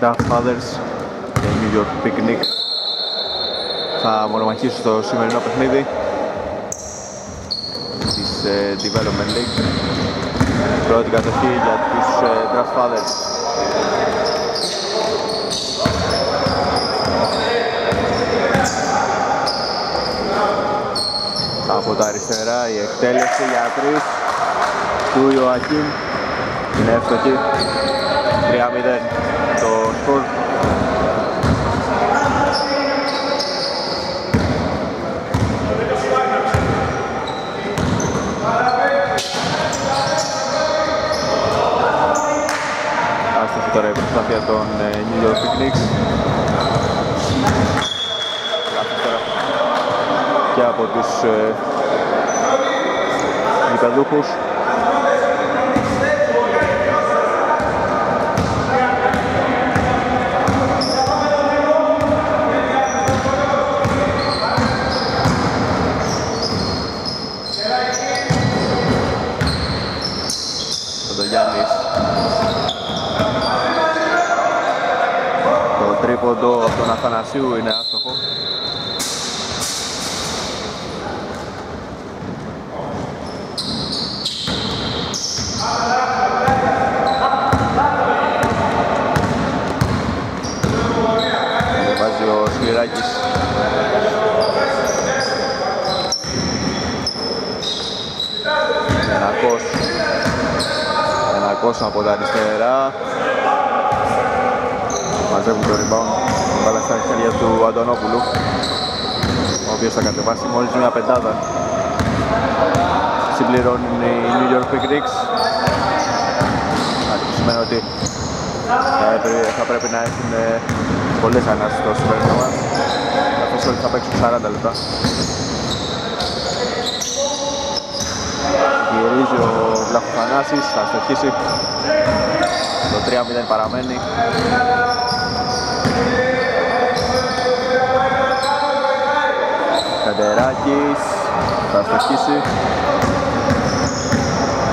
Draft Fathers και New York Picnic. Θα μονομαχήσουν στο σημερινό παιχνίδι της ε, Development League. Πρώτη κατοχή για τους ε, Draft Fathers από τα αριστερά η εκτέλεση για τρεις. Του Ιωακίμ είναι εύστοχη. 3-0 το σκορ. Άστοχη τώρα η προσπάθεια των ε, New York Picnics και από τους ε, γηπεδούχους Γιάννης Το τρίποντο από τον Αθανασίου είναι άστοχο. Βάζει ο Σμυράκης Ενακός. Ενακός από τα αριστερά Μαζεύουν το rebound Βάλα στα χέρια του Αντωνόπουλου ο οποίος θα κατεβάσει μόλις μια πεντάδα. Συμπληρώνουν οι New York Picnics Αυτό σημαίνει ότι θα, έπρεπε, θα πρέπει να έχουν ε, πολλές ανάσεις στο σημερινό μας καθώς όλοι θα παίξουν 40 λεπτά. Γυρίζει ο Βλαχοφανάσης, θα στοχίσει. Το 3-0 παραμένει Καντεράκης θα στοχίσει.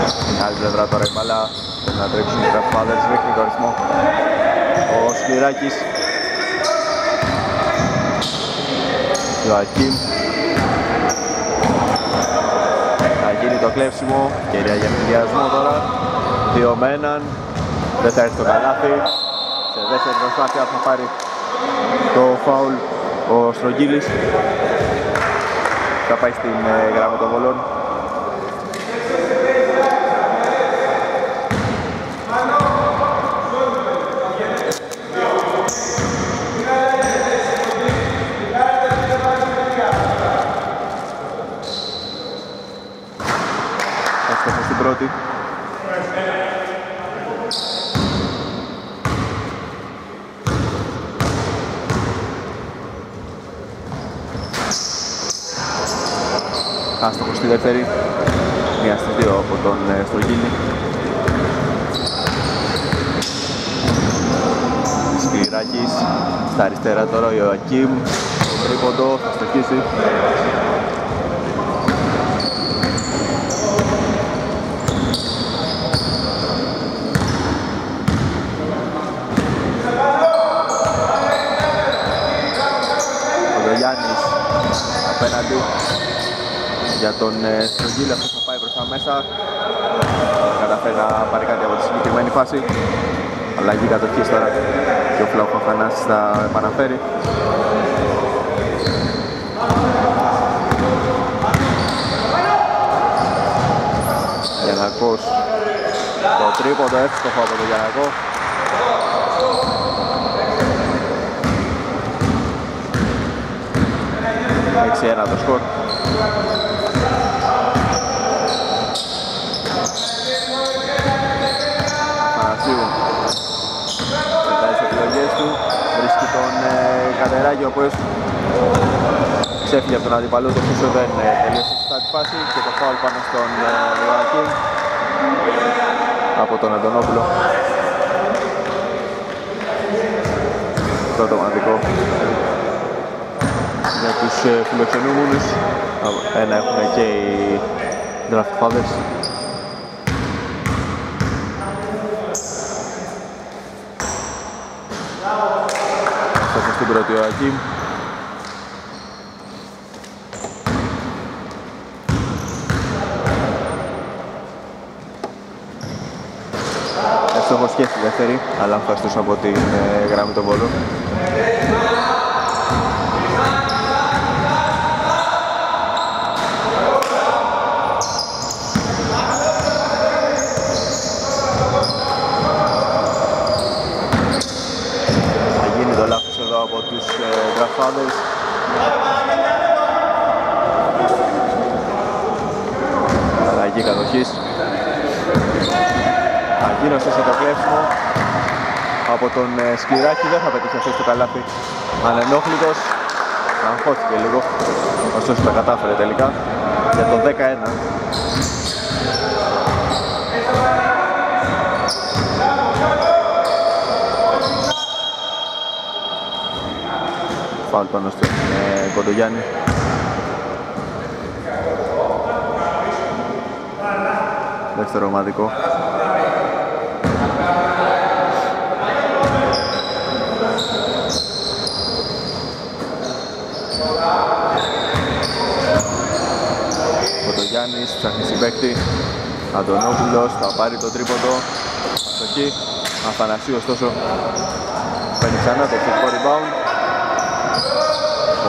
Στην άλλη πλευρά τώρα η μπάλα. Πρέπει να τρέξουν οι Grandfathers, ρίχνει το αριθμό. Ο Σκληράκης Ιωακίμ θα γίνει το κλέψιμο. Κυρία για φιλιασμό τώρα. Δύο με έναν. Δεν θα έρθει το καλάθι. Σε δεύτερη προσπάθεια θα πάρει το φάουλ ο Στρογγύλης θα πάει στην ε, γραμμή των βολών. Εύστοχο στην πρώτη Άστοχο στη δεύτερη. Μία στις δύο από τον ε, Στρογγύλη Σκληράκης Στα αριστερά τώρα ο Ιωακίμ Το τρίποντο θα στοχίσει Ο Δογιάννης απέναντι για τον ε, Στρογγύλη αυτός θα πάει προς τα μέσα. Θα καταφέρει να πάρει κάτι από τη συγκεκριμένη φάση. Αλλαγή κατοχής τώρα και ο Φλάου Φαφανάσης θα επαναφέρει. Γιανακός το τρίποντο εύστοχο από τον Γιανακό. Έξι ένα το σκορ Αθανασίου Πετάει τις επιλογές του. Βρίσκει τον ε, Κατεράκη ο οποίος ξέφυγε από τον αντιπαλό του πίσω δεν ε, τελείωσε σωστά τη φάση και το φάουλ πάνω στον ε, Ιωακίμ από τον Αντωνόπουλο. Πρώτο μοναδικό για τους ε, φιλοξενούμενους. Ένα έχουν και οι draft fathers πρώτη ο Ακίμ. Εύστοχος και στη δεύτερη, αλλά αμφαστός από την ε, γραμμή των βόλων. Fathers. Αλλαγή κατοχής. Αγίνωσε σε το κλέψιμο από τον ε, Σκληράκη δεν θα πετύχει αυτός στο καλάθι. Ανενόχλητος, αγχώθηκε λίγο, ωστόσο τα κατάφερε τελικά για το 11. Φάουλ πάνω στον ε, Κοντογιάννη. Δεύτερο ομαδικό. Κοντογιάννης ψάχνει συμπέκτη. Αντωνόπουλος θα πάρει το τρίποντο. Αστοχή. Αθανασίου ωστόσο παίρνει ξανά το θετικό rebound.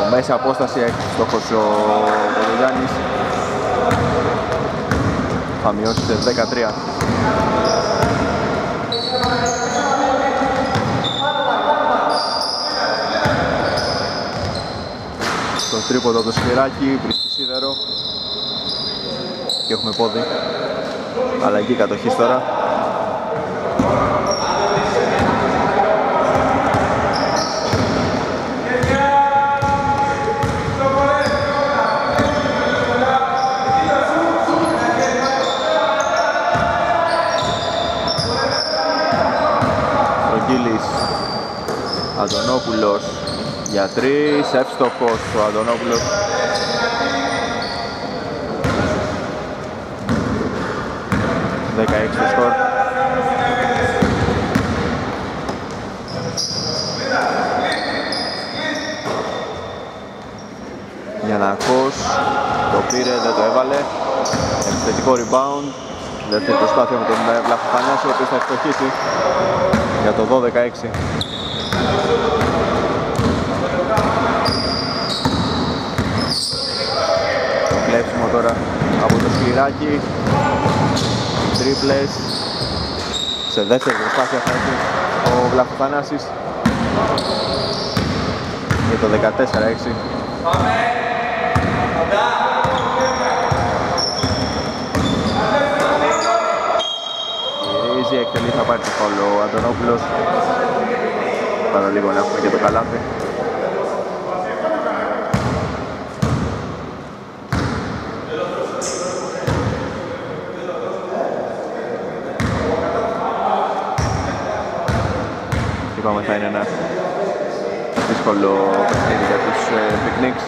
Από μέσα απόσταση έχει στόχος ο Βολογιάννης. Θα μειώσει σε 13. Στο τρίποδο το σφυράκι, βρίσκει σίδερο και έχουμε πόδι. Αλλαγή κατοχής τώρα. Αντωνόπουλος για τρεις, εύστοχος ο Αντωνόπουλος. Δεκαέξι το σκορ. Γιανακός το πήρε, δεν το έβαλε. Επιθετικό rebound. Δεύτερη προσπάθεια με τον Βλαχοφανιάση, ο οποίος θα ευστοχίσει για το 12-16. Κλέψιμο τώρα από το σκληράκι Τρίπλες. Σε δεύτερη προσπάθεια θα έχει ο Βλαχοθανάσης. Για το 14-6 Γυρίζει, εκτελεί, θα πάρει το φόλο ο Αντωνόπουλος. Λίγο να έχουμε και το καλάθι. Θα είναι ένα δύσκολο παιχνίδι για τους ε, Picnics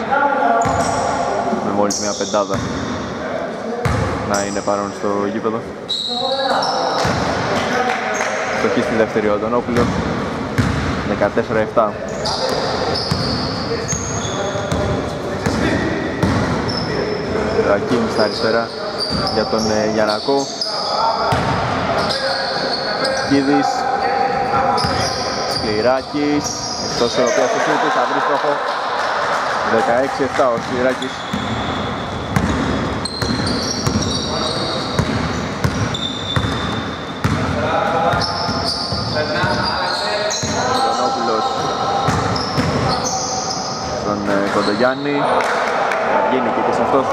με μόλις μια πεντάδα να είναι παρόν στο γήπεδο. Το στη δεύτερη ο Αντωνόπουλος 14-7. Ρακίμ στα αριστερά για τον ε, Γιανακό. Κίδης. Σκληράκης. Εκτός Ευρωπαίας του Σούτου θα βρει στόχο. 16-7 ο Σκληράκης. Κοντογιάννη θα γίνει και, και σε αυτός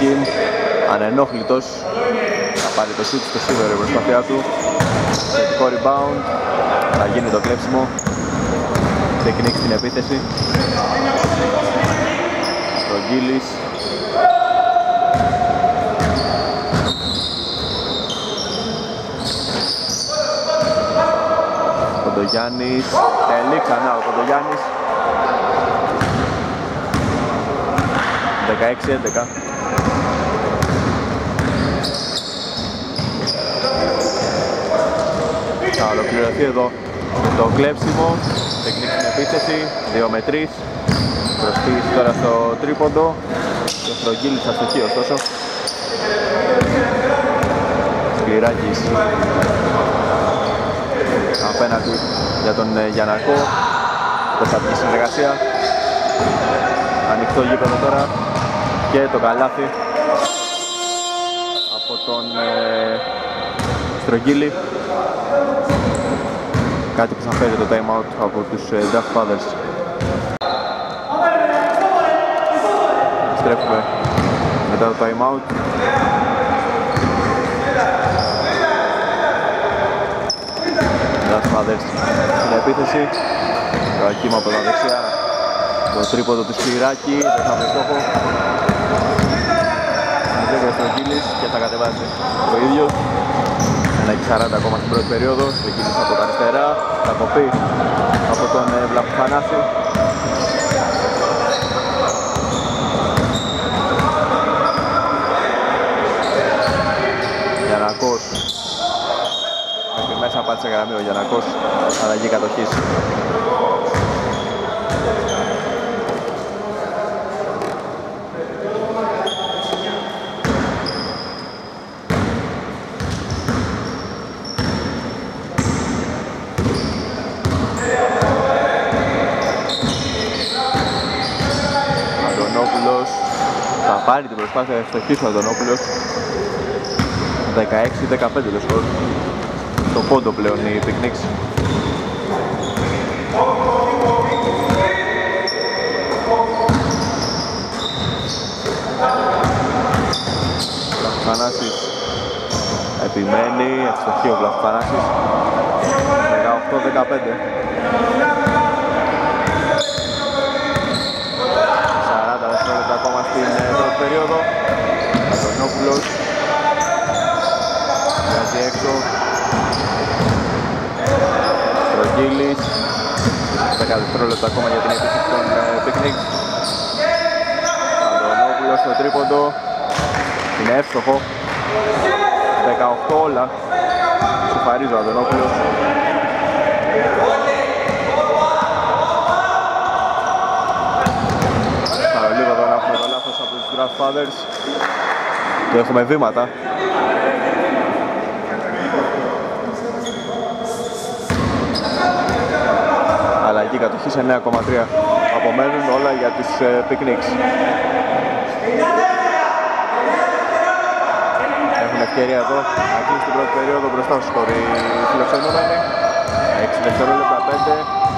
Ιωακίμ ανενόχλητος θα πάρει το σούτ στο σίδερο η προσπάθειά του. Θετικό rebound θα γίνει το κλέψιμο. Ξεκινήσει την επίθεση. Ρογγίλης. Κοντογιάννης, τελεί ξανά ο Κοντογιάννης. 16-11 Θα ολοκληρωθεί εδώ το κλέψιμο, τεχνική στην επίθεση, 2 με 3. Προσφύγηση τώρα στο τρίποντο και ο Στρογγύλης θα στοχεί ωστόσο. Σκληράκης απέναντι για τον ε, Γιανακό. Πώς θα βγει συνεργασία. Ανοιχτό γήπεδο τώρα και το καλάθι από τον ε, Στρογγύλη. Κάτι που θα φέρει το time out από τους ε, Daft Fathers. Στρέφουμε μετά το time out. Daft Fathers στην επίθεση. Το ακύμα από τα δεξιά. Το τρίποδο του Σπυράκη, δεν θα βρει στόχο. Ανεβαίνει ο Στρογγύλης και θα κατεβάσει το ίδιο. Ένα και 40 ακόμα στην πρώτη περίοδο. Στρογγύλης από τα αριστερά. Θα κοπεί από τον ε, Βλαχοφανάση. Γιανακός Μέχρι μέσα πάτησε γραμμή ο Γιανακός Αλλαγή κατοχής Αντωνόπουλος θα πάρει την προσπάθεια να ευστοχίσει ο Αντωνόπουλος. 16-15 το σκορ στο πόντο πλέον η Picnics Βλαχοφανάσης επιμένει, ευστοχεί ο Βλαχοφανάσης 18-15 40 δευτερόλεπτα ακόμα στην ε, πρώτη περίοδο. Αντωνόπουλος. Βγάζει έξω. Στρογγύλης. 10 δευτερόλεπτα ακόμα για την επίθεση των ε, Picnics Αντωνόπουλος στο τρίποντο. Είναι εύστοχο. 18 όλα. Σουφαρίζει ο Αντωνόπουλος Παρολίγο εδώ να έχουμε το λάθος από τους Draft Fathers και έχουμε βήματα. Αλλαγή κατοχή σε 9,3 απομένουν όλα για τους ε, Picnics Έχουν ευκαιρία εδώ να κλείσει την πρώτη περίοδο μπροστά στους σκορ. Οι φιλοξενούμενοι. 6 δευτερόλεπτα 5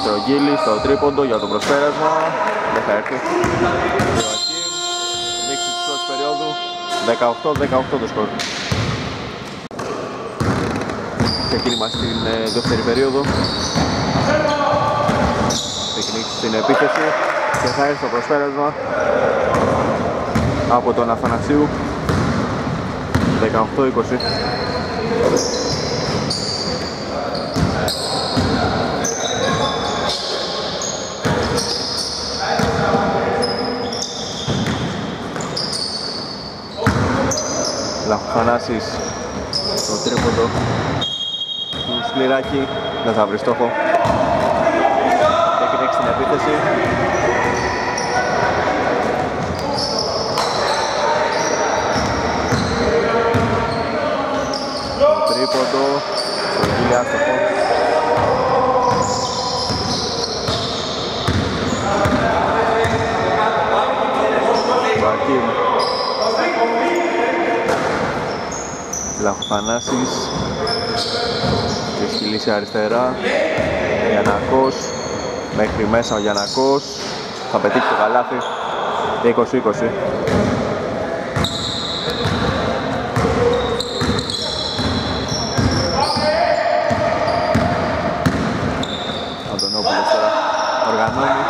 Στρογγύλη στο τρίποντο για το προσπέρασμα. Δεν θα έρθει 18-18 το σκορ. Ξεκίνημα στην ε, δεύτερη περίοδο. Πικνίκ στην επίθεση και θα έρθει το προσπέρασμα από τον Αθανασίου. 18-20 Λαχοφανάσης στο τρίποντο. Του Σκληράκη. Δεν θα βρεις στόχο. Έχει στην επίθεση. Το τρίποντο στο χιλιάστοχο Λαχοφανάσης και σκυλήσει αριστερά Γιανακός μέχρι μέσα ο Γιανακός θα πετύχει το καλάθι 20-20 Αντωνόπουλος τώρα οργανώνει.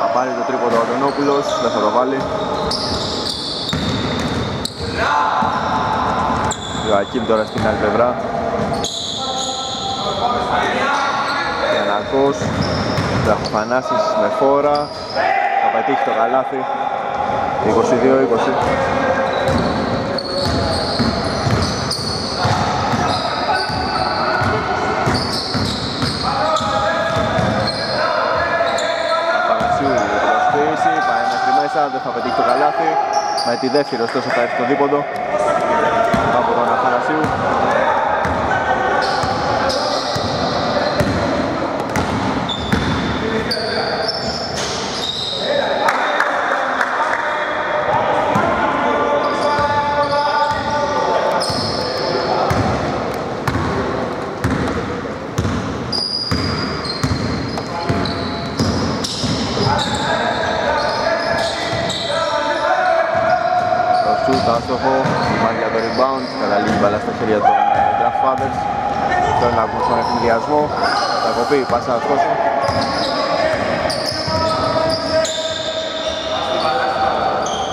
Θα πάρει το τρίποδο ο Αντωνόπουλος δεν θα το βάλει Ακίμ τώρα στην άλλη πλευρά. Γιαννακός, Τραχοφανάσης με φόρα, θα πετύχει το καλάθι, 22-20. δεν θα πετύχει το καλάθι. Με τη δεύτερη ωστόσο θα έρθει το δίποντο. Άστοχο, υπάρχει για το rebound, καταλήγει μπαλά στα χέρια των ε, Draft Fathers. Θέλουν να βγουν στον εφημιλιασμό, θα κοπεί η πάσα ωστόσο.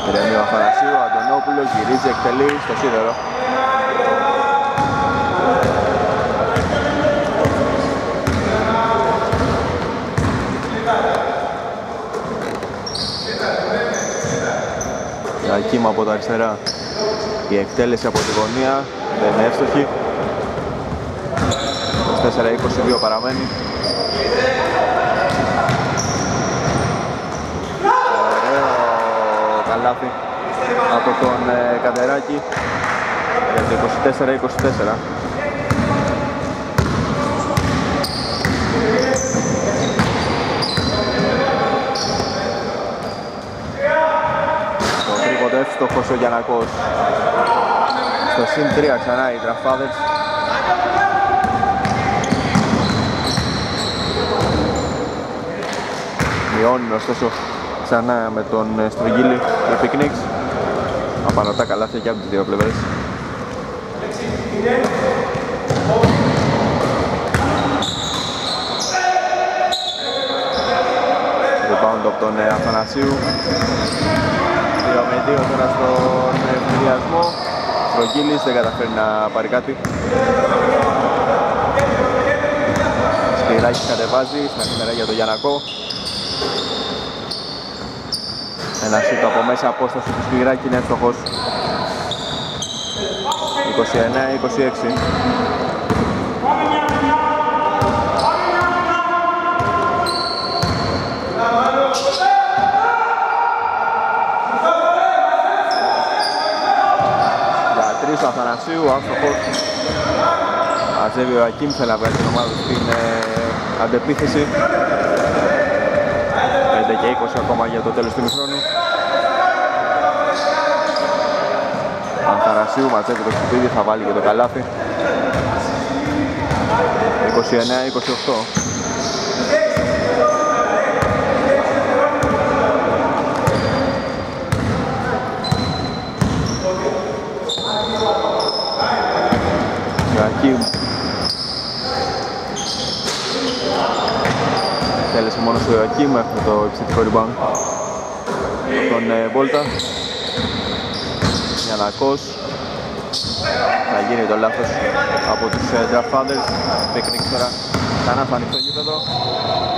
Ηρεμίου Αφανασίου, Αντωνόπουλος γυρίζει, εκτελεί στο σίδερο. Ακίμα από τα αριστερά η εκτέλεση από τη γωνία δεν είναι εύστοχη. 24-22 παραμένει. Ωραίο καλάθι από τον ε, Καντεράκη για το 24-24 εύστοχος ο Γιανακός στο συν 3 ξανά οι Τραφάδες μειώνουν ωστόσο ξανά με τον Στρογγύλη οι Picnics απανωτά καλάθια και από τις δύο πλευρές. Rebound από τον Αθανασίου. 2 με 2 τώρα στον ευνηδιασμό. Στρογγύλης δεν καταφέρει να πάρει κάτι. Σπυράκης κατεβάζει στην αφημερά για τον Γιανακό. Ένα σούτ από μέσα απόσταση του Σπυράκη είναι εύστοχος. 29-26. Του Αθανασίου, άστοχος. Μαζεύει ο Ακίμ, θέλει να βγάλει την ομάδα στην ε, αντεπίθεση. 5 και 20 ακόμα για το τέλος του μηχρόνου. Αθανασίου μαζεύει το σκουπίδι, θα βάλει και το καλάθι. 29-28. Ακίμ. Θέλησε μόνο στο Ακίμ, έχουμε το επιθετικό rebound τον ε, Βόλτα. Γιανακός. Θα γίνει το λάθος από τους ε, Draft Fathers. Πίκνικ τώρα ξανά θα ανοιχτό γήπεδο.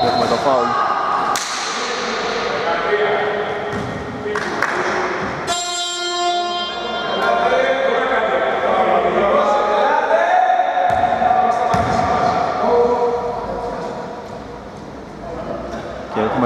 Έχουμε το foul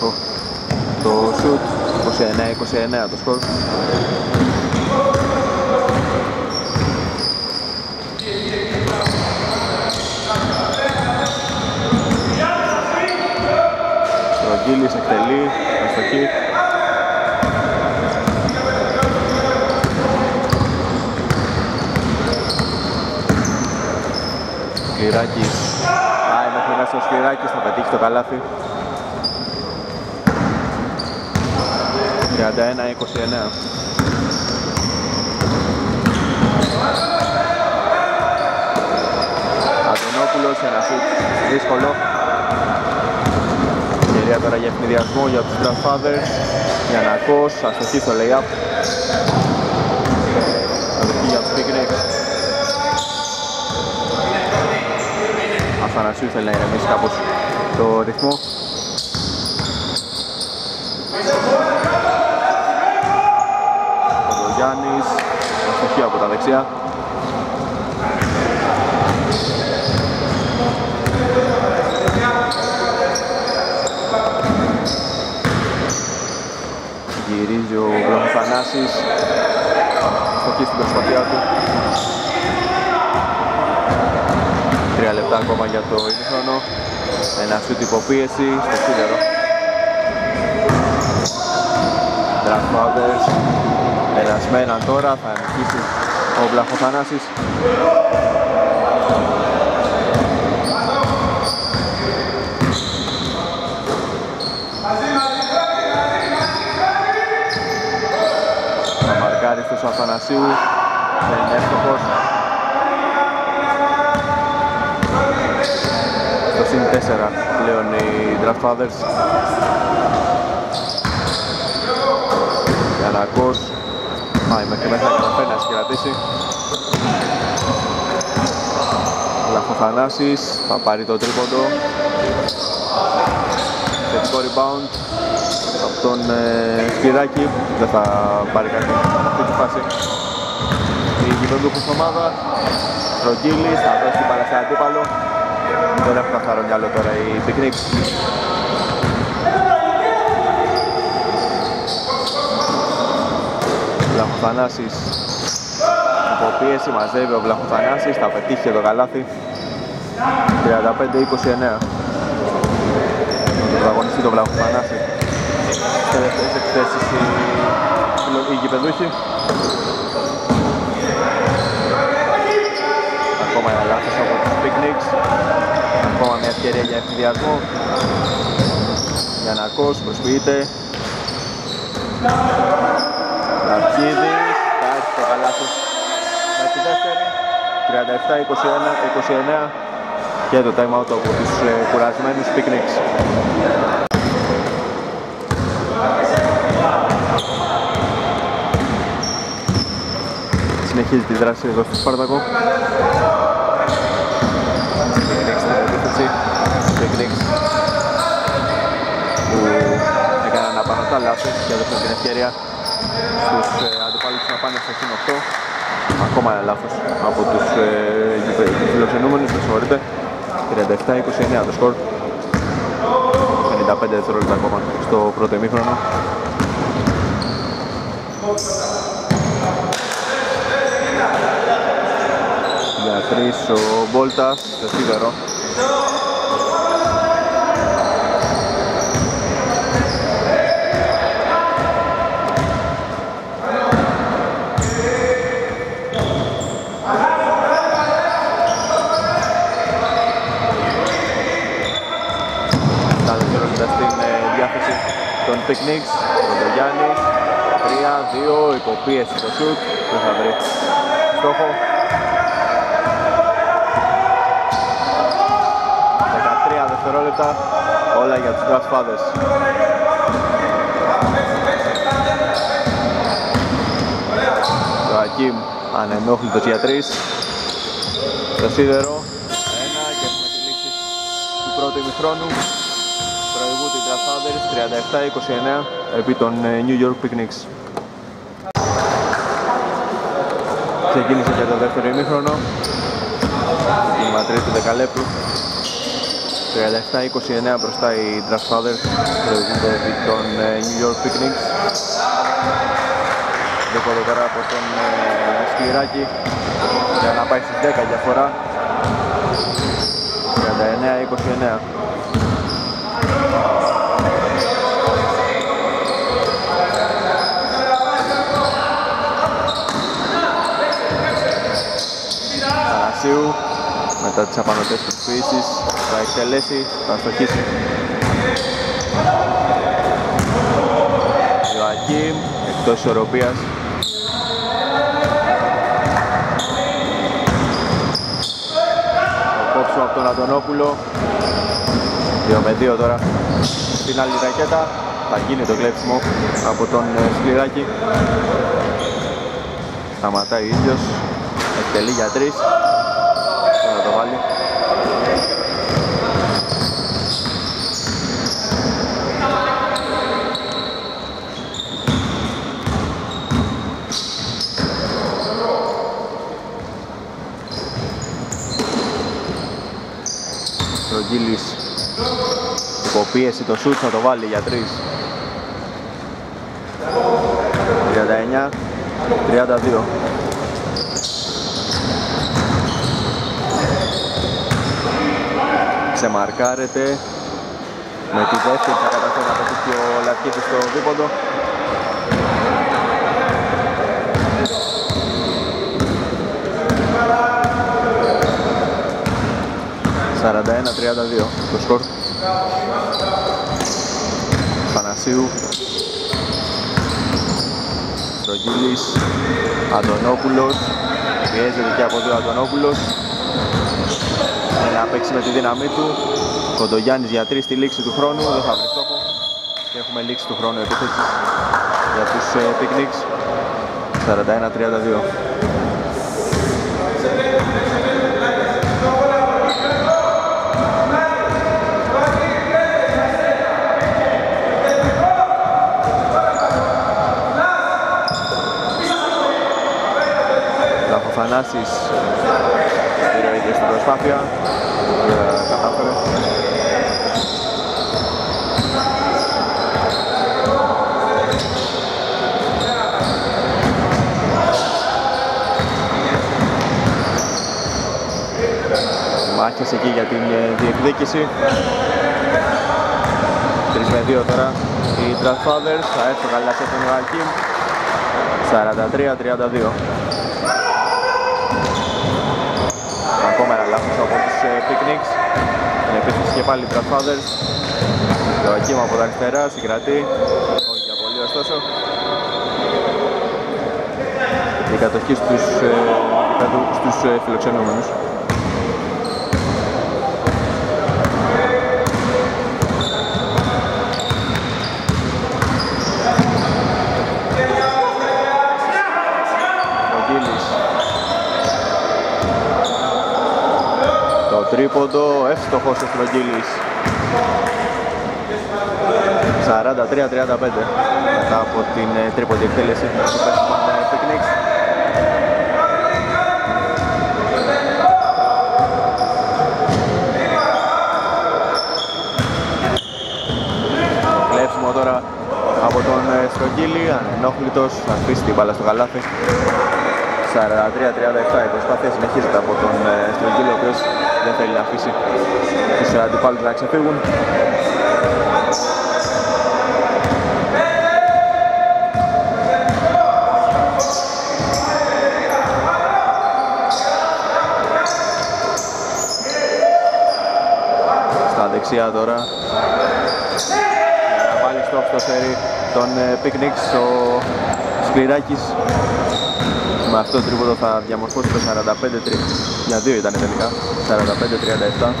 επίθεση Darth Fathers το σουτ 29-29 το σκορ Στρογγύλης εκτελεί, αστοχή Σκληράκης πάει μέχρι μέσα ο Σκληράκης, θα πετύχει το καλάθι 31-29. Αντωνόπουλος, ένα σουτ δύσκολο. τώρα για ευνηδιασμό για τους Grandfathers. Γιανακός, αστοχή στο lay-up. Αδερφή για τους Picnics. Αθανασίου θέλει να ηρεμήσει κάπως το ρυθμό. Ο Γιάννης, αστοχή από τα δεξιά. Γυρίζει ο Βλαχοθανάσης Στοχή στην προσπαθία του. Τρία λεπτά ακόμα για το ημίχρονο. Ένα σούτ υποπίεση στο σίδερο. Draft Ένας με έναν τώρα θα νικήσει ο Βλαχοθανάσης. Αριστός Αθανασίους. Δεν είναι εύστοχος στο συν 4 πλέον οι Draft Fathers Γιανακός πάει μέχρι μέσα καταφέρει να συγκρατήσει Λαχοθανάσης θα πάρει το τρίποντο. Θετικό rebound από τον ε, Σπυράκη. Δεν θα πάρει κάτι αυτή τη φάση. Η γηπεδούχος ομάδας Ρογγίλης θα δώσει την παραστά αντίπαλο. Δεν έχουν καθαρό μυαλό τώρα η Πικνίκ Βλαχοθανάσης από πίεση μαζεύει ο Βλαχοθανάσης θα πετύχει το καλάθι 35-29 πρωταγωνιστή το Βλαχοθανάση τελευταίες εκθέσεις οι, οι γηπεδούχοι. Ακόμα ένα λάθος από τους Picnics. Ακόμα μια ευκαιρία για εφηδιασμό. Γιανακός προσποιείται. Λαρκίδης, θα έρθει το καλάθι με τη δεύτερη. 37-29 και το time out από τους ε, κουρασμένους Picnics. συνεχίζει τη δράση εδώ στο Σπάρτακο. Τεχνίξ που έκαναν απανωτά λάθος και έδωσαν την ευκαιρία στους ε, αντιπάλους να πάνε στο σύν 8. Ακόμα ένα λάθος από τους ε, φιλοξενούμενους, με συγχωρείτε. 37-29 το σκορ. 55 δευτερόλεπτα ακόμα στο πρώτο ημίχρονο. τρεις ο Μπόλτας στο σίδερο Τα δευτερόλεπτα στην ε, διάθεση των Picnics, τον Γιάννη 3-2, υποπίεση το σουτ, δεν θα βρει στόχο; Δευτερόλεπτα όλα για τους Fathers. Το Ακίμ ανενόχλητος για τρεις. Το σίδερο ένα και έχουμε τη λήξη του πρώτου ημιχρόνου. Προηγούν την Fathers 37-29 επί των ε, New York Picnics. Ξεκίνησε και το δεύτερο ημίχρονο. Η Ματρίτη δεκαλέπτου. 37-29 μπροστά οι Draft Fathers προηγούνται επί των ε, New York Picnics Βλέπω εδώ πέρα από τον ε, Σκληράκη για να πάει στις 10 διαφορά 39-29 Μετά τις απανωτές του Φύσης θα εκτελέσει, θα στοχίσει. Ιωακήμ εκτός ισορροπίας. Κόψουμε από τον Αντωνόπουλο. 2 με 2 τώρα. Στην άλλη ρακέτα θα γίνει το κλέψιμο από τον ε, Σκληράκη. Σταματάει ο ίδιος. Εκτελεί για 3 Στρογγύλης υποπίεση το σουτ θα το βάλει για 3 39 32 Ξεμαρκάρεται. Με τη δεύτερη θα καταφέρει να πετύχει ο Λαρκίδης στο δίποντο 41-32 το σκορ. Πανασίου. Στρογγύλης Αντωνόπουλος. Πιέζεται και από δύο Αντωνόπουλος. Να παίξει με τη δύναμή του. Κοντογιάννης για τρεις στη λήξη του χρόνου. Δεν θα βρει στόχο. Και έχουμε λήξη του χρόνου επίθεσης για τους ε, Picnics. 41-32 Θανάσης πήρε ίδιος στην προσπάθεια. Κατάφερε. Μάχες εκεί για την ε, διεκδίκηση. 3 με 2 τώρα οι Transfathers θα έρθει καλά σε τον Ιωακήμ 43-32 ακόμα ένα λάθος από τους ε, Picnics. Την επίθεση και πάλι οι Bradfathers το ακύμα από τα αριστερά συγκρατεί. Όχι για πολύ ωστόσο. Η κατοχή στους, ε, στους ε, φιλοξενούμενους τρίποντο, εύστοχος ο Στρογγύλης 43-35 μετά από την ε, τρίποντη εκτέλεση του Πέσμαν ε, Picnics Κλέψιμο τώρα από τον ε, Στρογγύλη, ανενόχλητος, θα αφήσει την μπάλα στο καλάθι. 43-37 η προσπάθεια συνεχίζεται από τον Στρογγύλη ο οποίος δεν θέλει να αφήσει τους. Αντιπάλους να ξεφύγουν. Στα δεξιά τώρα. Για να βάλει στο σερί τον Picnics ο Σκληράκης. Με αυτό το τρίποδο θα διαμορφώσει το 45-3 για δύο ήταν τελικά 45-37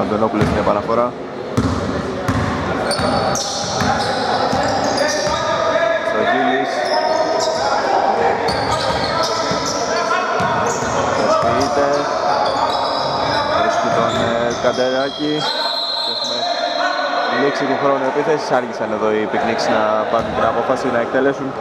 Αντωνόπουλος μια παραφορά Καντεράκη έχουμε λήξη του χρόνου επίθεσης άργησαν εδώ οι Picnics να πάρουν την απόφαση να εκτελέσουν.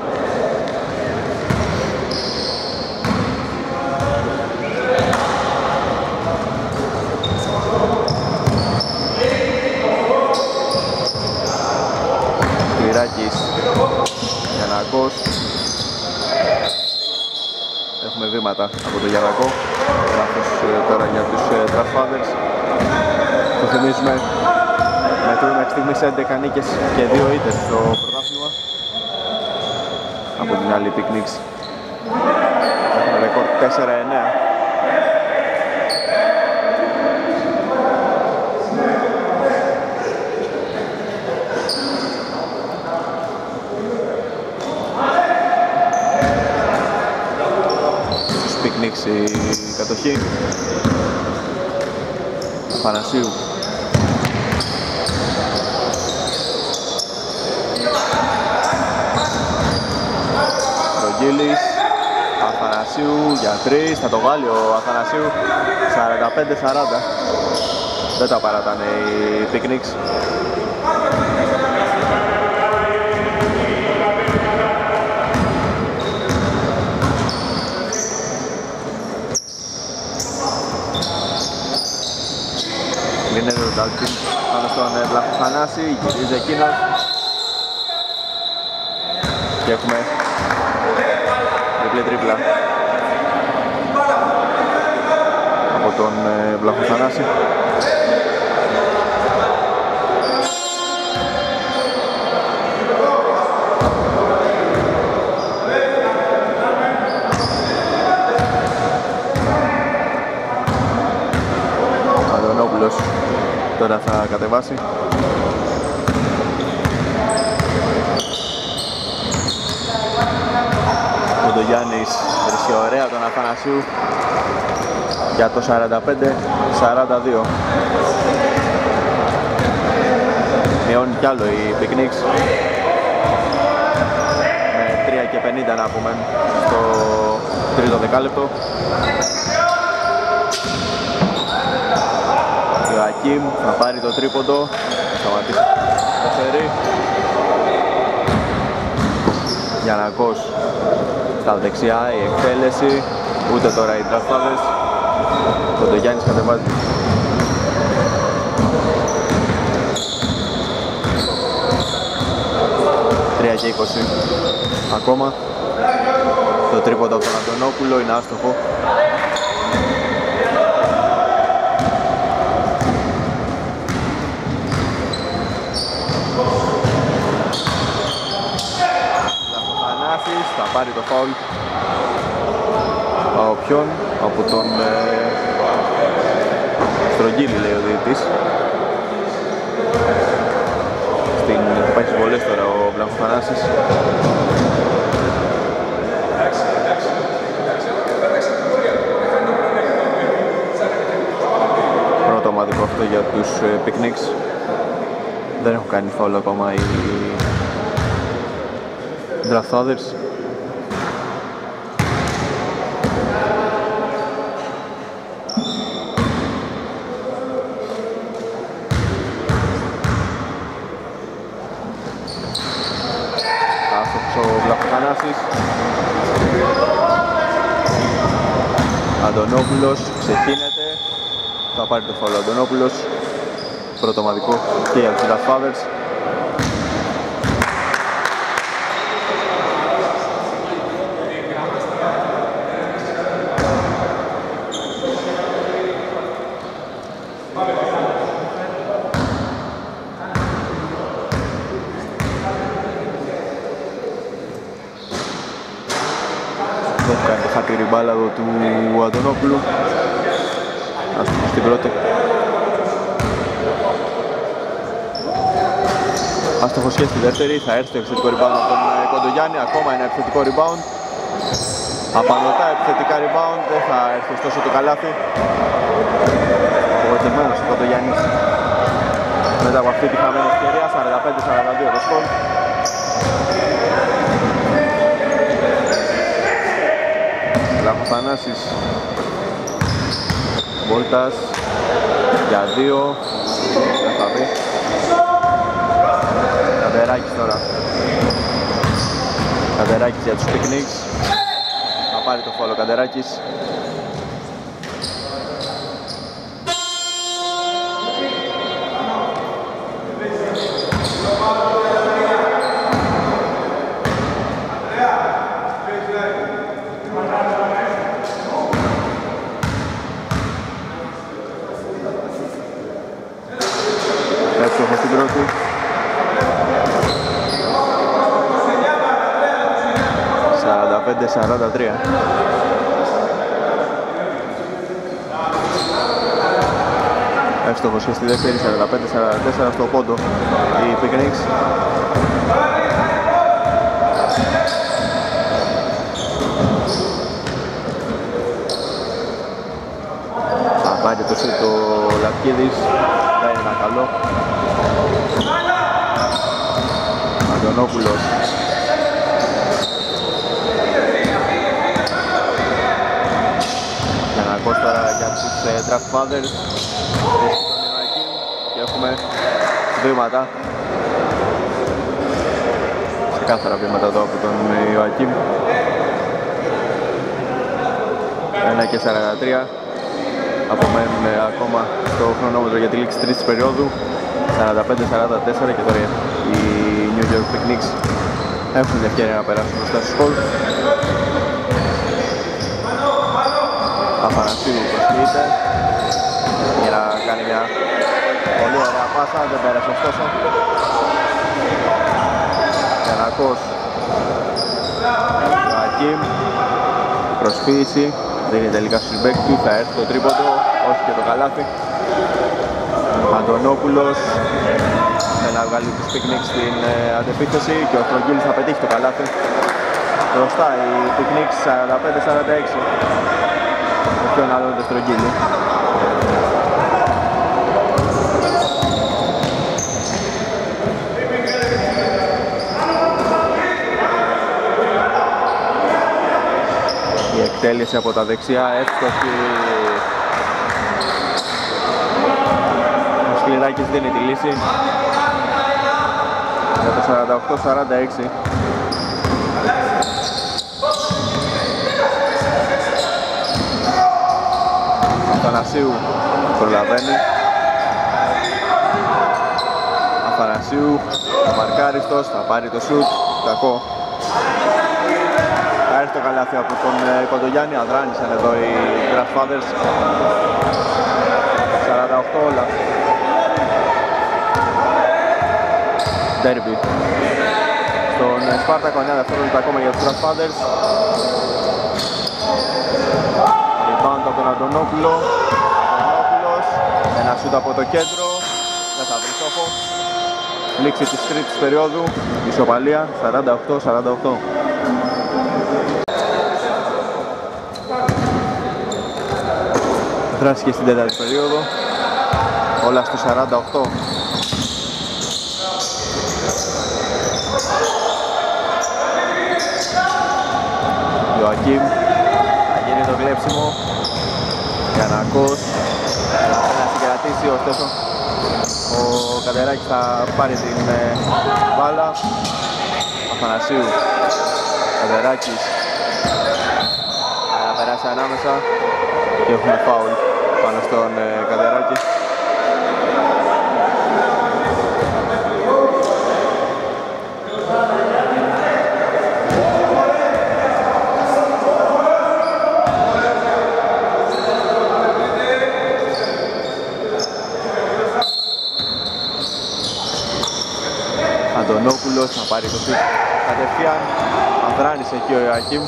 Σπυράκης Γιανακός. Έχουμε βήματα από τον Γιανακό. Λάθος ε, τώρα για τους ε, Trustfathers το θυμίζουμε Κοίτου μέχρι στιγμής 11 νίκες και 2 ήττες στο πρωτάθλημα. Από την άλλη οι έχουμε έχουν ρεκόρ 4-9. Picnics κατοχή Αθανασίου Ρογγίλης. Αθανασίου για τρεις. Θα το βάλει ο Αθανασίου. 45-40. Δεν τα παρατάνε οι Picnics. Είναι ο Ντάλκιν πάνω στον Βλαχοφανάση, γυρίζει εκείνος και έχουμε διπλή τρίπλα από τον Βλαχοφανάση. Αντωνόπουλος τώρα θα κατεβάσει ο Ντογιάννης βρίσκει ωραία τον Αθανασίου. Για το 45-42 μειώνει κι άλλο η Picnics. Με 3 και 50 να πούμε στο τρίτο δεκάλεπτο. Ακίμ θα πάρει το τρίποντο, θα σταματήσει το φερί. Γιανακός στα δεξιά η εκτέλεση, ούτε τώρα οι τραφάδες. Το Ντεγιάννης κατεβάζει. Τρία και 20 ακόμα. Το τρίποντο από τον Αντωνόπουλο είναι άστοχο. Θα πάρει το φάουλ. Από ποιον, από τον ε, Στρογγύλη λέει ο διαιτητής. Στην υπάρχει βολές τώρα ο Βλαχοφανάσης πρώτο ομαδικό αυτό για τους ε, Picnics δεν έχουν κάνει φάουλ ακόμα οι Draft Others Αντωνόπουλος ξεκίνεται. Θα πάρει το φάουλ Αντωνόπουλος. Πρώτο ομαδικό και για τους Fathers μπάλα εδώ του Αντωνόπουλου. Ας πούμε στην πρώτη. Άστοχος και στη δεύτερη, θα έρθει το επιθετικό rebound από τον ε, Κοντογιάννη, ακόμα ένα επιθετικό rebound. Απανωτά επιθετικά rebound, δεν θα έρθει ωστόσο το καλάθι. Εγωτευμένος ο Κοντογιάννης. Μετά από αυτή τη χαμένη ευκαιρία, 45-42 το σκορ Λαχοθανάσης Βόλτας. Για δύο. Δεν θα βρει Καδεράκης τώρα. Καδεράκης για τους Picnics θα πάρει το φόλο Καδεράκης 43. εύστοχος και στη δεύτερη 45-44 στο πόντο οι Picnics. Θα πάρει το σούτο Λαρκίδης, θα είναι ένα καλό. Αντωνόπουλος Draft Fathers. Και έχουμε βήματα. Ξεκάθαρα βήματα εδώ από τον Ιωακήμ. 1 και 43 απομένουν ακόμα στο χρονόμετρο για τη λήξη τρίτης περίοδου 45-44 και τώρα οι New York Picnics έχουν την ευκαιρία να περάσουν μπροστά στους σκορ Αφανασίου προσφύγεται για να κάνει μια πολύ ωραία πάσα, δεν πέρασε ωστόσο. Γιανακός Βακίμ προσφύγηση δίνει τελικά στους μπέκ του, θα έρθει το τρίποντο, όχι και το καλάθι. Αντωνόπουλος. Με να βγάλει τους πικνίκς στην ε, αντεπίθεση και ο Στρογγύλης θα πετύχει το καλάθι. Μπροστά η πικνίκς 45-46. Ποιον άλλον το Στρογγύλη. εκτέλεση από τα δεξιά, εύστοχη. Ο Σκληράκης δίνει τη λύση. Για το 48-46. Αθανασίου προλαβαίνει. Αθανασίου, μαρκάριστος, θα πάρει το σουτ, κακό έρθει το καλάθι από τον ε, Κοντογιάννη, αδράνησαν εδώ οι Grandfathers. 48 όλα. Derby. Στον ε, Σπάρτακο 9 δευτερόλεπτα ακόμα για τους Grandfathers. Rebound από τον Αντωνόπουλο. Αντωνόπουλος, ένα σούτ από το κέντρο. Δεν θα βρει στόχο. Λήξη της τρίτης περίοδου, ισοπαλία 48-48. δράση και στην τέταρτη περίοδο όλα στο 48 Ιωακίμ θα γίνει το κλέψιμο Γιανακός να συγκρατήσει ωστόσο. Ο Κατεράκης θα πάρει την ε, μπάλα. Αφανασίου Κατεράκης. Θα περάσει ανάμεσα. Και έχουμε φάουλ πάνω στον ε, Αντωνόπουλος να πάρει το σουτ. Κατευθείαν αδράνησε εκεί ο Ιωακήμ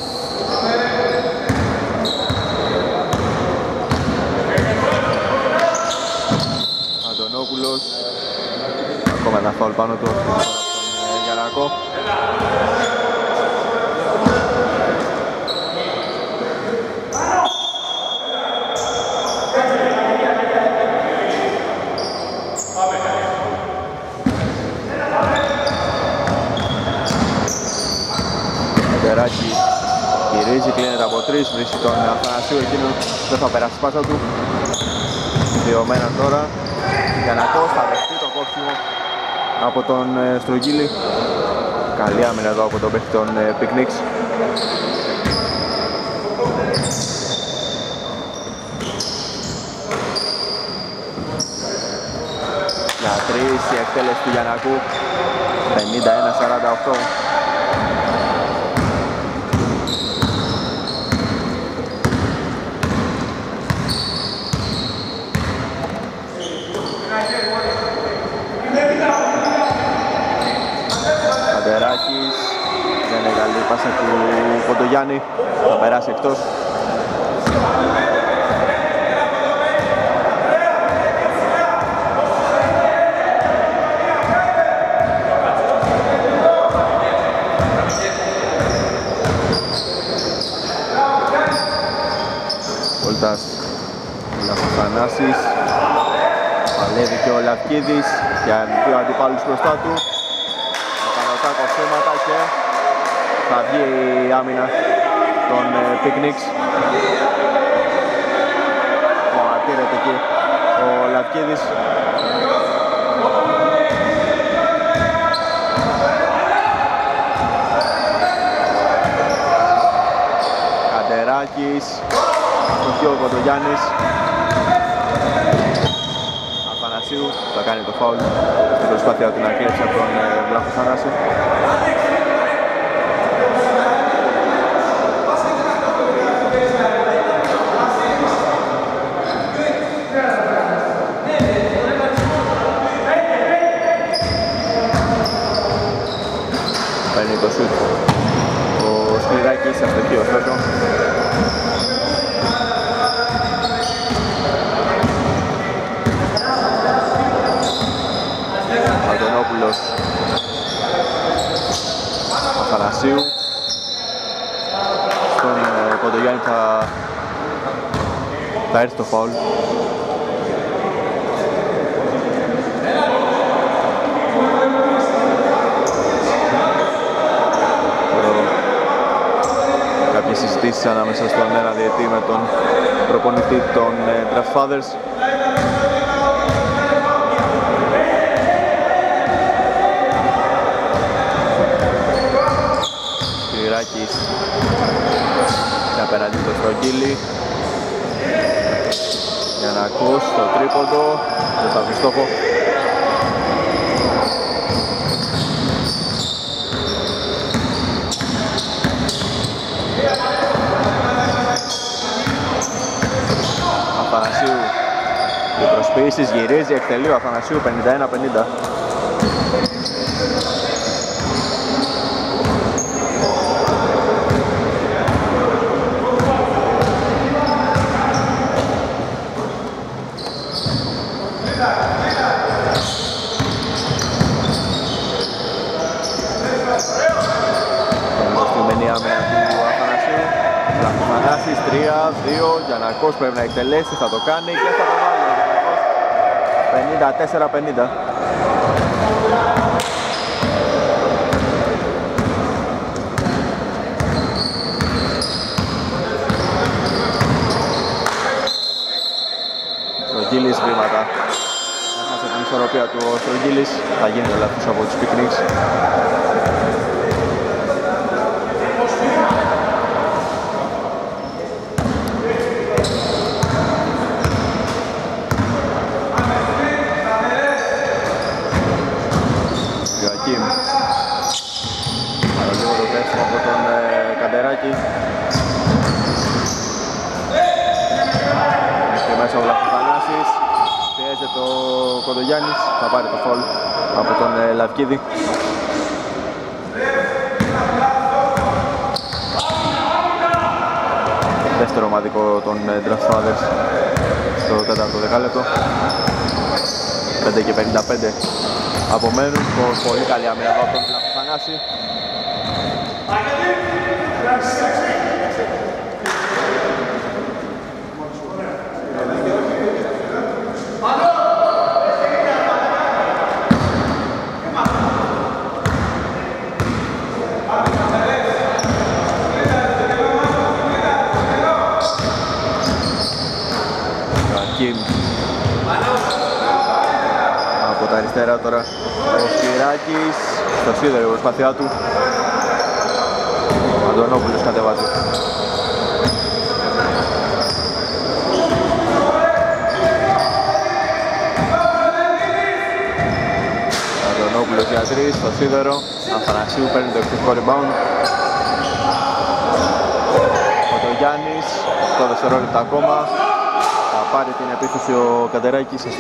Ακόμα ένα φάουλ πάνω του. Από τον Γιανακό. Τεράκι γυρίζει, κλείνεται από τρεις, βρίσκει τον Αθανασίου, εκείνο δεν θα περάσει πάσα του. Διωμένα τώρα, Γιανακός θα δεχτεί το κόψιμο από τον ε, Στρογγύλη. Καλή άμυνα εδώ από τον παίχτη των ε, Picnics. Για τρεις η εκτέλεση του Γιανακού 51-48 πάσα του Κοντογιάννη θα περάσει εκτός. Βολτάς Λαφαθανάσης Παλεύει και ο Λαυκίδης για δύο αντιπάλους μπροστά του. Ακανοτά κοψίματα και θα βγει η άμυνα των Picnics. Διαμαρτύρεται εκεί ο Λαυκίδης. Καντεράκης Στοχεί ο Κοντογιάννης. Αθανασίου θα κάνει το φάουλ στην προσπάθεια του να κλέψει από τον Βλάχο Θανάση Παίρνει το σούτ ο Σκληράκης αστοχή ωστόσο Αντωνόπουλος Αθανασίου στον ε, Κοντογιάννη θα, θα έρθει το φάουλ κάποιες συζητήσεις ανάμεσα στον ένα διετή με τον προπονητή των ε, Draft Fathers. Σπυράκης και απέναντι στο Στρογγύλη. Για να ακούσει το τρίποντο. Δεν θα βρει στόχο Αθανασίου οι προσποιήσεις γυρίζει, εκτελεί ο Αθανασίου 51-50 Στημένη άμυνα του Αθανασίου. Αθανάσης 3-2 Γιανακός πρέπει να εκτελέσει, θα το κάνει και θα το βάλει 54-50 Στρογγύλης βήματα. Έχασε την ισορροπία του ο Στρογγύλης Θα γίνει λάθος από τους Picnics Ιωακίμ Παραλίγο το πέφτημα από τον ε, Καντεράκη Μέχρι μέσα ο Λαφουτανάσης Πιέζεται το Κοντογιάννης. Θα πάρει το φόλ από τον ε, Λαυκίδη. Δεύτερο ομαδικό των ε, Draft Fathers στο τέταρτο δεκάλεπτο. 5 και 55 απομένουν. Πολύ καλή άμυνα από τον Λαφουτανάση Joachim από τα αριστερά τώρα ο Σπυράκης στο σίδερο η προσπάθειά του Αντωνόπουλος κατεβάζει. Αντωνόπουλος για τρεις στο σίδερο. Αθανασίου παίρνει το εκτυπικό rebound. Φωτογιάννης 8 δευτερόλεπτα ακόμα. Θα πάρει την επίθεση ο Καντεράκης στο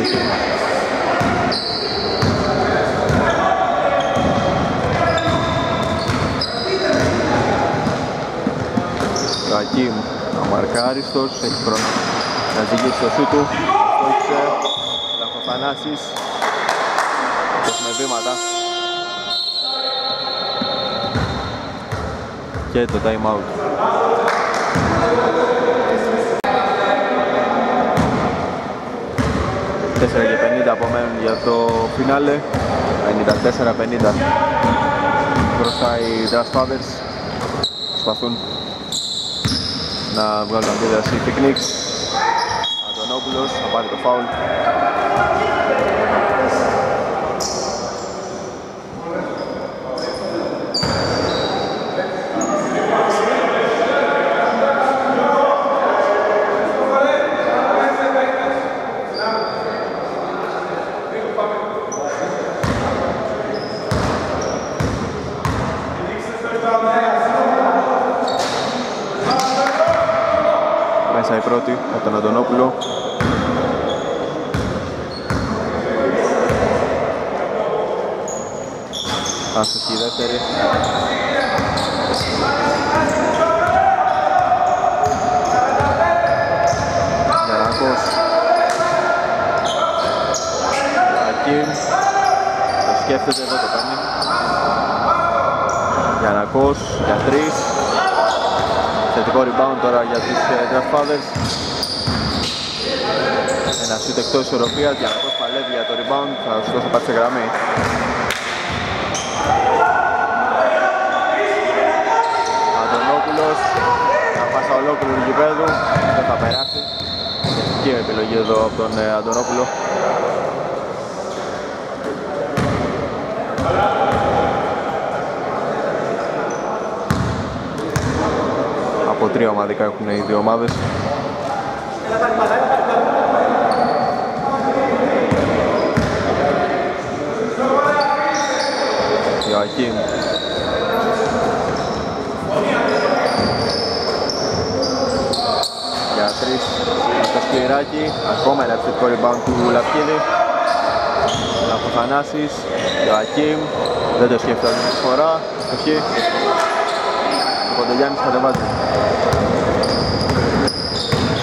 χείρι. Ρακίμ αμαρκάριστος, έχει χρόνο να ζυγίσει το σου του. Στόχισε, Λαφοφανάσης, έχουμε βήματα. Και το time out. και 50 απομένουν για το φινάλε 54-50 μπροστά οι Draft Fathers προσπαθούν να βγάλουν αντίδραση οι Picnics Αντωνόπουλος θα πάρει το φάουλ Μέσα η πρώτη από τον Αντωνόπουλο. Άστοχη η δεύτερη. Γιανακός. Ακίμ. Το σκέφτεται, εδώ το παίρνει. Γιανακός για τρεις. Θετικό rebound τώρα για τους ε, Draft Fathers. Ένα shoot εκτός ισορροπίας, Γιανακός παλεύει για το rebound, θα σου δώσω πάρει σε γραμμή. Αντωνόπουλος, να πάσα ολόκληρου του γηπέδου, δεν θα περάσει. Και επιλογή εδώ από τον ε, Αντωνόπουλο. Από τρία ομαδικά έχουν οι δύο ομάδες. Ιωακίμ. Για τρεις από το σκληράκι. Ακόμα ένα επιθετικό rebound του Λαπκίδη. Λαποφανάσης. Ιωακίμ. Δεν το σκέφτεται αυτή τη φορά. Ευτυχή. Ο Κοντογιάννης κατεβάζει.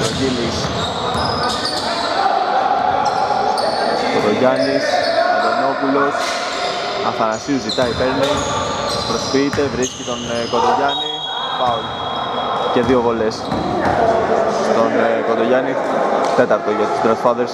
Ο Γκίλης. Κοντογιάννης. Αντωνόπουλος. Αθανασίου ζητάει, παίρνει. Προσποιείται, βρίσκει τον ε, Κοντογιάννη. Φάουλ. Και δύο βολές στον ε, Κοντογιάννη. Τέταρτο για τους Dress Κοντογιάννης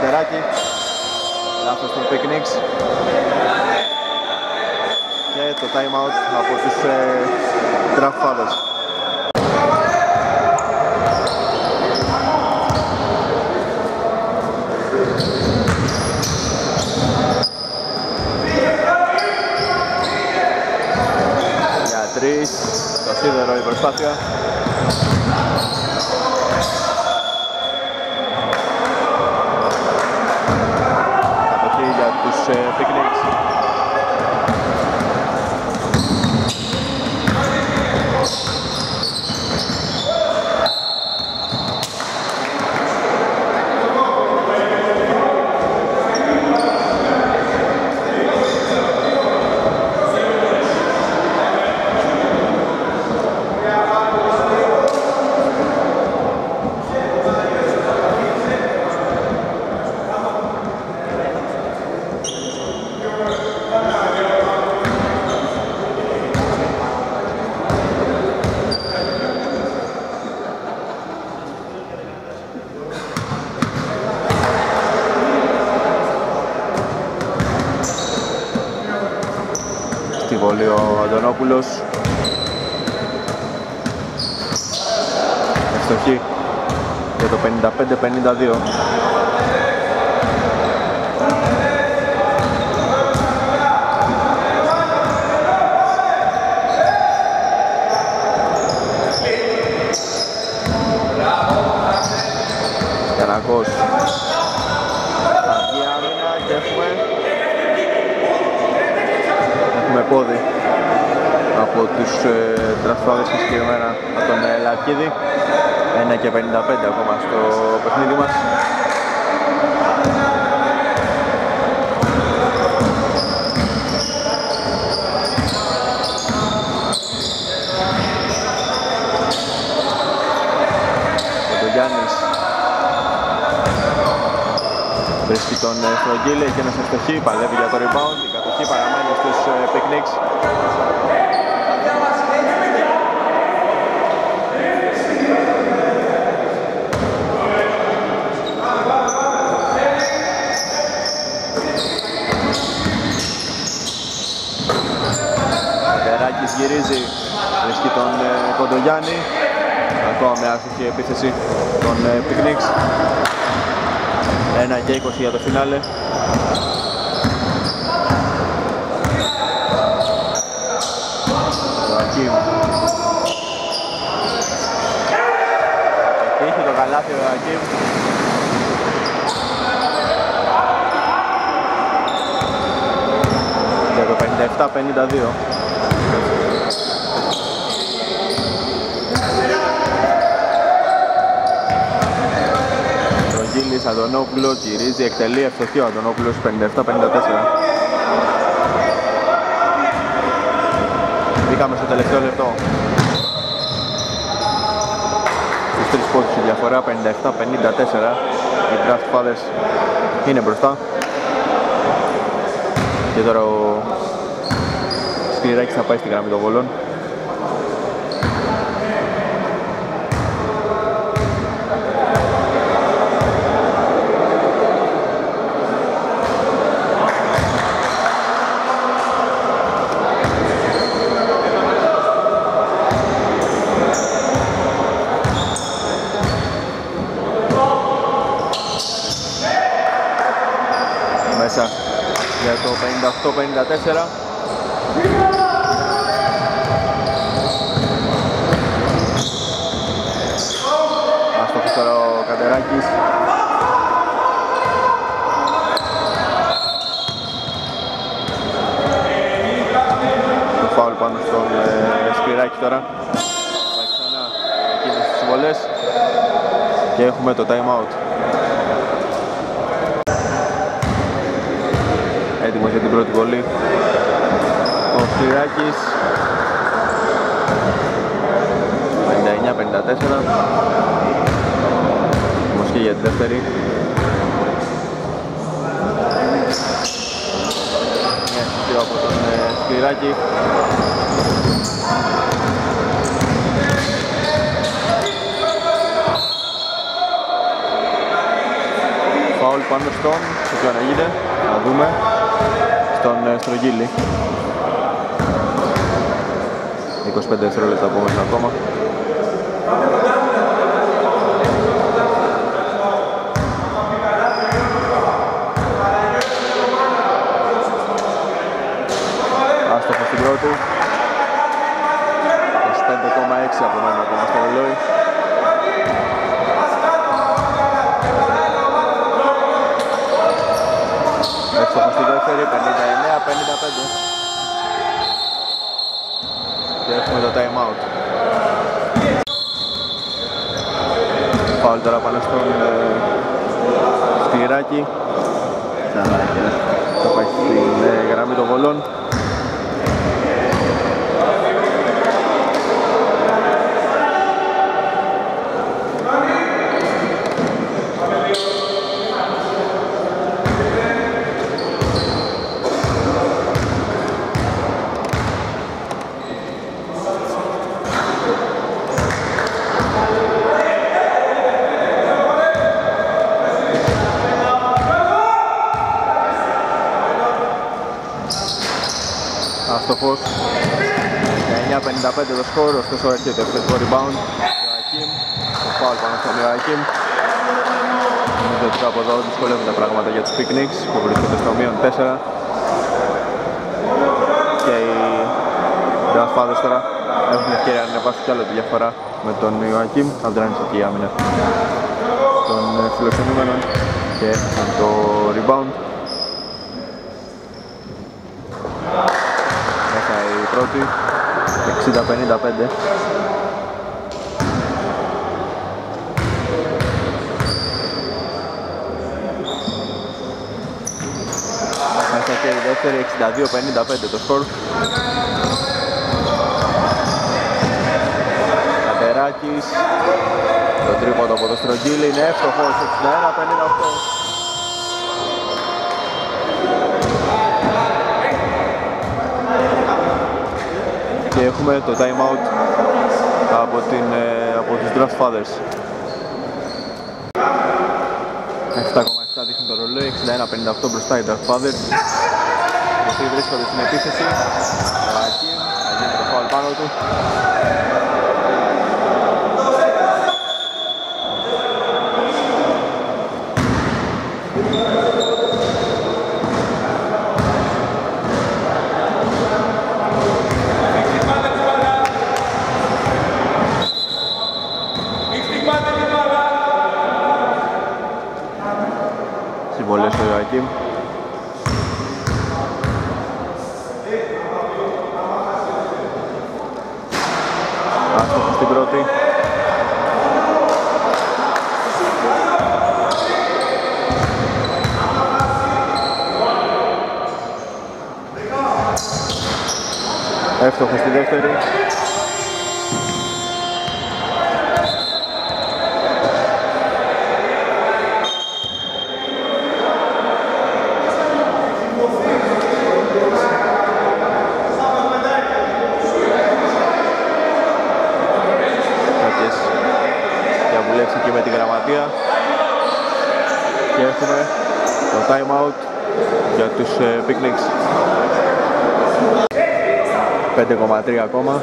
κα- από τον Κατεράκη λάθος του Picnics και το time out από τους ε, Draft Fathers. τρεις, το σίδερο η προσπάθεια. Κατοχή για τους ε, Picnics. Αντωνόπουλος Ευστοχή για το 55-52 Γιανακός Αργή άμυνα και έχουμε Έχουμε πόδι από τους ε, τραφάδες συγκεκριμένα από τον ε, Λαρκίδη 1 και 55 ακόμα στο παιχνίδι μας. Ο Γιάννης βρίσκει τον ε, Στρογγύλη, έχει ένας ευστοχή, παλεύει για το rebound, η κατοχή παραμένει στους ε, Picnics γυρίζει, βρίσκει τον ε, Κοντογιάννη. Ακόμα με άστοχη επίθεση των ε, Picnics. 1 και 20 για το φινάλε. Joachim. Έχει το καλάθι ο Joachim. Για το 57-52. Βασίλης Αντωνόπουλος γυρίζει, εκτελεί ευτοχή ο Αντωνόπουλος 57-54 Μπήκαμε στο τελευταίο λεπτό. Στους τρεις πόντους η διαφορά 57-54 Οι Draft Fathers είναι μπροστά. Και τώρα ο Σκληράκης θα πάει στη γραμμή των βολών το 54 Άστοχος τώρα ο Καντεράκης. Το φάουλ πάνω στον ε, Σπυράκη τώρα. Πάει ξανά εκείνες τις συμβολές. Και έχουμε το time out έτοιμος για την πρώτη βολή. Ο Σκληράκης 59-54 έτοιμος και για τη δεύτερη. Ναι, από τον ε, Σκληράκη Φάουλ πάνω στον, σε ποιον έγινε, να δούμε στον ε, Στρογγύλη. 25 δευτερόλεπτα από μέσα ακόμα. Άστοχος στην πρώτη. 25,6 από μένα ακόμα στο ρολόι. Εύστοχο στη δεύτερη, 59-55. Και έχουμε το time out. Φάουλ τώρα πάνω στον ε, Σπυράκη. Καλά, θα πάει στην ε, γραμμή των βολών. Το σκορ, ωστόσο έρχεται το rebound. Ιωακίμ, το foul πάνω στον Ιωακίμ Νομίζω ότι από εδώ δυσκολεύουν τα πράγματα για τους Picnics που βρίσκονται στο μείον 4 και οι Dallas Fathers τώρα έχουν ευκαιρία να ανεβάσουν κι άλλο τη διαφορά με τον Ιωακίμ Αλτράνης εκεί η άμυνα των φιλοξενούμενων και έχασαν το rebound. Πρώτη 60-55 Μέσα και η δεύτερη 62-55 το σκορ. Κατεράκης Το τρίποντο από το στρογγύλι είναι εύστοχος 61-58 έχουμε το time out από, την, ε, από τους Draft Fathers. 7,7 δείχνει το ρολόι, 61-58 μπροστά οι Draft Fathers. Οι οποίοι βρίσκονται στην επίθεση. Ο Ακίμ, θα γίνει το φάουλ πάνω τους. Joachim. Άστοχος στην πρώτη. Εύστοχος στη δεύτερη. time out για τους ε, Picnics. 5,3 ακόμα.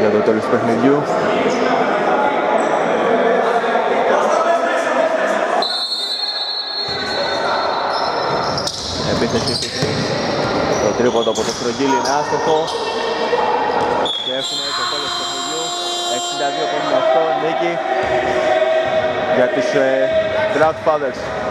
Για το τέλος του παιχνιδιού. Επίθεση Picnics. Το τρίποντο από το στρογγύλι είναι άστοχο. Και έχουμε το τέλος του παιχνιδιού. 62-58 νίκη για τους ε, Drought Fathers.